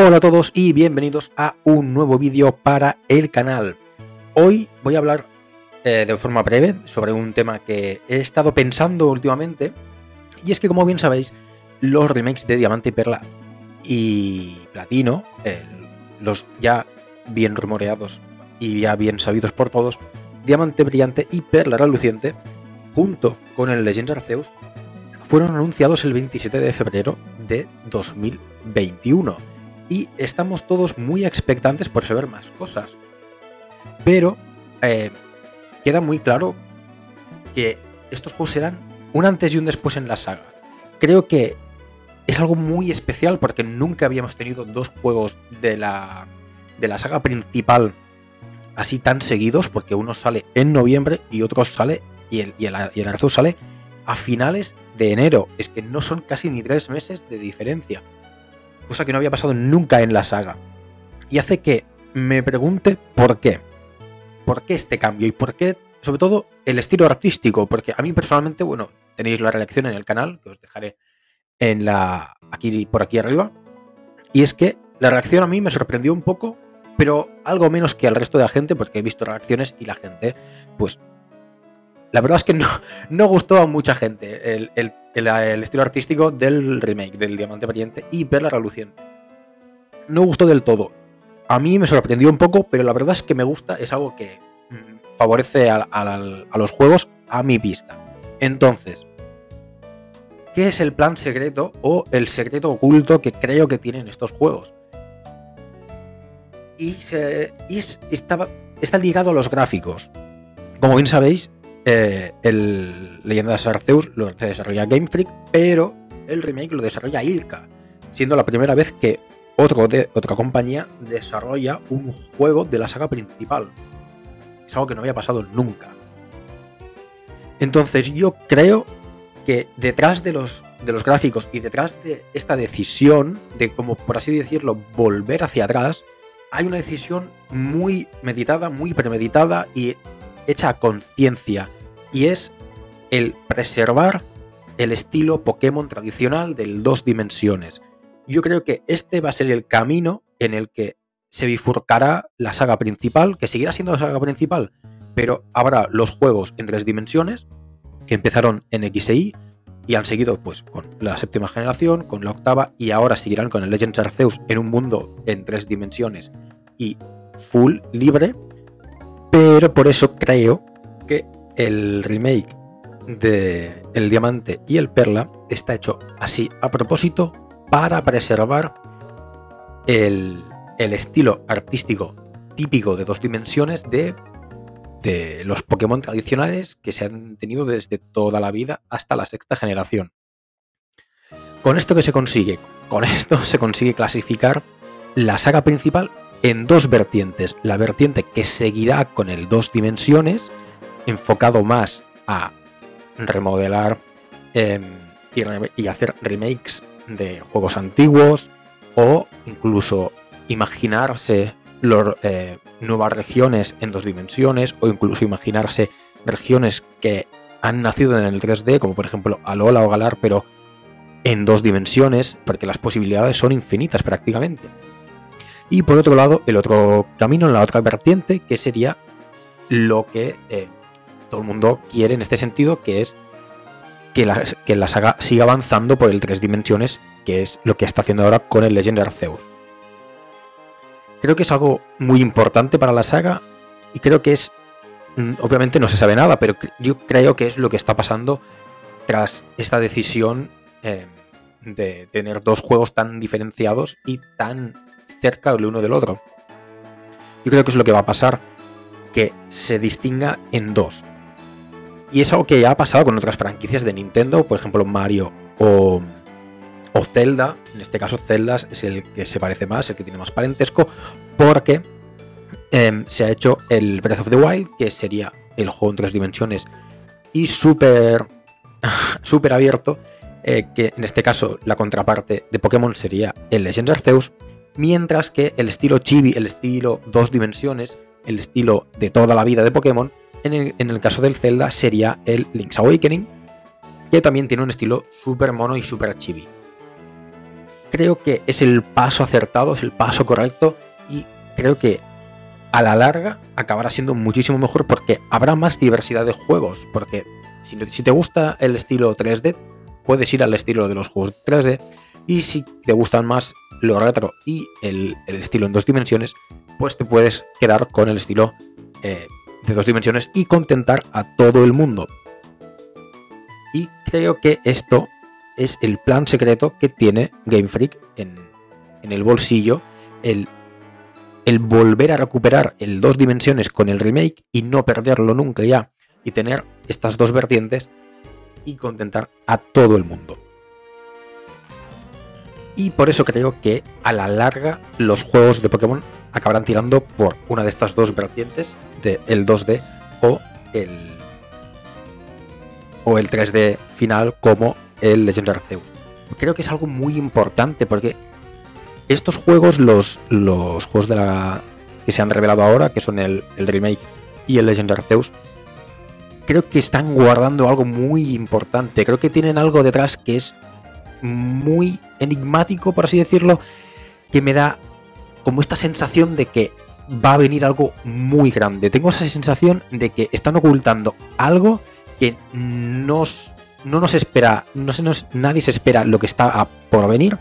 Hola a todos y bienvenidos a un nuevo vídeo para el canal. Hoy voy a hablar eh, de forma breve sobre un tema que he estado pensando últimamente y es que como bien sabéis los remakes de Diamante y Perla y Platino, eh, los ya bien rumoreados y ya bien sabidos por todos, Diamante Brillante y Perla Reluciente, junto con el Legends Arceus, fueron anunciados el 27 de febrero de 2021 y estamos todos muy expectantes por saber más cosas. Pero eh, queda muy claro que estos juegos serán un antes y un después en la saga. Creo que es algo muy especial porque nunca habíamos tenido dos juegos de la, de la saga principal así tan seguidos, porque uno sale en noviembre y otro sale, y el, y el, sale a finales de enero. Es que no son casi ni tres meses de diferencia cosa que no había pasado nunca en la saga. Y hace que me pregunte por qué. ¿Por qué este cambio? Y por qué, sobre todo, el estilo artístico. Porque a mí personalmente, bueno, tenéis la reacción en el canal, que os dejaré en la. aquí por aquí arriba. Y es que la reacción a mí me sorprendió un poco, pero algo menos que al resto de la gente, porque he visto reacciones y la gente, pues la verdad es que no, no gustó a mucha gente el, estilo artístico del remake del Diamante Brillante y Perla Reluciente. No gustó del todo. A mí me sorprendió un poco, pero la verdad es que me gusta, es algo que mm, favorece a, los juegos a mi vista. Entonces, ¿qué es el plan secreto o el secreto oculto que creo que tienen estos juegos? Y, se, está ligado a los gráficos. Como bien sabéis, eh, el Leyenda de Arceus lo desarrolla Game Freak, pero el remake lo desarrolla Ilka, siendo la primera vez que otro de, otra compañía desarrolla un juego de la saga principal. Es algo que no había pasado nunca. Entonces yo creo que detrás de los, de los gráficos y detrás de esta decisión de, como por así decirlo, volver hacia atrás, hay una decisión muy meditada, muy premeditada y hecha conciencia y es el preservar el estilo Pokémon tradicional del dos dimensiones. Yo creo que este va a ser el camino en el que se bifurcará la saga principal, que seguirá siendo la saga principal, pero habrá los juegos en tres dimensiones, que empezaron en X e Y y han seguido pues con la séptima generación, con la octava y ahora seguirán con el Legends Arceus en un mundo en tres dimensiones y full libre, pero por eso creo que el remake de El Diamante y el Perla está hecho así a propósito para preservar el, estilo artístico típico de dos dimensiones de, de los Pokémon tradicionales que se han tenido desde toda la vida hasta la sexta generación. Con esto que se consigue, con esto se consigue clasificar la saga principal en dos vertientes. La vertiente que seguirá con el dos dimensiones, enfocado más a remodelar em, y, hacer remakes de juegos antiguos o incluso imaginarse eh, nuevas regiones en dos dimensiones o incluso imaginarse regiones que han nacido en el 3D, como por ejemplo Alola o Galar, pero en dos dimensiones, porque las posibilidades son infinitas prácticamente. Y por otro lado, el otro camino, la otra vertiente, que sería lo que eh, todo el mundo quiere en este sentido, que es que la, que la saga siga avanzando por el tres dimensiones, que es lo que está haciendo ahora con el Legend Arceus. Creo que es algo muy importante para la saga y creo que es, mm, obviamente no se sabe nada, pero yo creo que es lo que está pasando tras esta decisión eh, de tener dos juegos tan diferenciados y tan cerca el uno del otro. Yo creo que es lo que va a pasar, que se distinga en dos. Y es algo que ya ha pasado con otras franquicias de Nintendo, por ejemplo Mario o, o Zelda. En este caso Zelda es el que se parece más, el que tiene más parentesco, porque em, se ha hecho el Breath of the Wild, que sería el juego en tres dimensiones y súper súper abierto, eh, que en este caso la contraparte de Pokémon sería el Legends Arceus, mientras que el estilo chibi, el estilo dos dimensiones, el estilo de toda la vida de Pokémon, en el, caso del Zelda sería el Link's Awakening, que también tiene un estilo super mono y super chibi. creo que es el paso acertado, es el paso correcto y creo que a la larga acabará siendo muchísimo mejor porque habrá más diversidad de juegos. Porque si, te gusta el estilo 3D, puedes ir al estilo de los juegos 3D. Y si te gustan más lo retro y el, estilo en dos dimensiones, pues te puedes quedar con el estilo eh, de dos dimensiones y contentar a todo el mundo. Y creo que esto es el plan secreto que tiene Game Freak en, el bolsillo, el el volver a recuperar el dos dimensiones con el remake y no perderlo nunca ya y tener estas dos vertientes y contentar a todo el mundo. Y por eso creo que a la larga los juegos de Pokémon acabarán tirando por una de estas dos vertientes, de el 2D o el o el 3D final como el Legend Arceus. Creo que es algo muy importante porque estos juegos, los, los juegos de la que se han revelado ahora, que son el, remake y el Legend Arceus, creo que están guardando algo muy importante. Creo que tienen algo detrás que es muy enigmático, por así decirlo, que me da como esta sensación de que va a venir algo muy grande. Tengo esa sensación de que están ocultando algo que nos, no nos espera, no se nos, nadie se espera lo que está por venir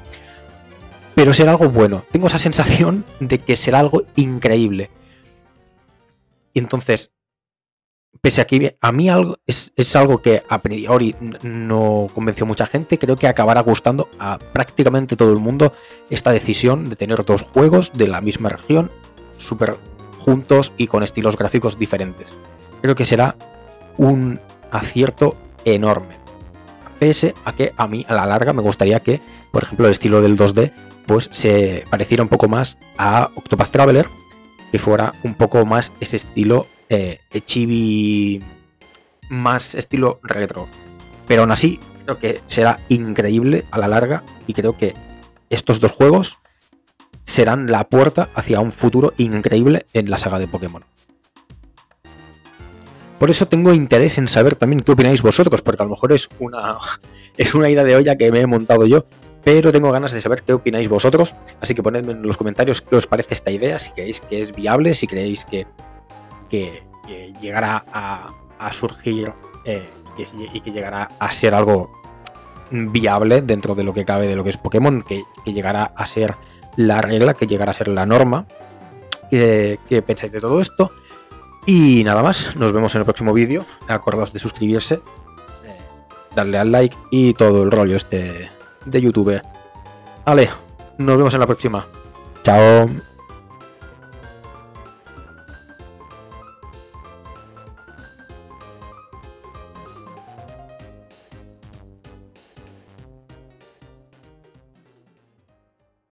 pero será algo bueno. Tengo esa sensación de que será algo increíble. Entonces, pese a que a mí algo, es, algo que a priori no convenció mucha gente, creo que acabará gustando a prácticamente todo el mundo esta decisión de tener dos juegos de la misma región, súper juntos y con estilos gráficos diferentes. Creo que será un acierto enorme. Pese a que a mí a la larga me gustaría que, por ejemplo, el estilo del 2D pues se pareciera un poco más a Octopath Traveler, que fuera un poco más ese estilo eh, chibi, más estilo retro. Pero aún así, creo que será increíble a la larga y creo que estos dos juegos serán la puerta hacia un futuro increíble en la saga de Pokémon. Por eso tengo interés en saber también qué opináis vosotros, porque a lo mejor es una, es una idea de olla que me he montado yo, pero tengo ganas de saber qué opináis vosotros, así que ponedme en los comentarios qué os parece esta idea, si creéis que es viable, si creéis que, que, llegará a, surgir eh, y que llegará a ser algo viable dentro de lo que cabe de lo que es Pokémon, que, llegará a ser la regla, que llegará a ser la norma. ¿Qué, pensáis de todo esto? Y nada más, nos vemos en el próximo vídeo. Acordaos de suscribirse, eh, darle al like y todo el rollo este de YouTube. Vale, nos vemos en la próxima. Chao.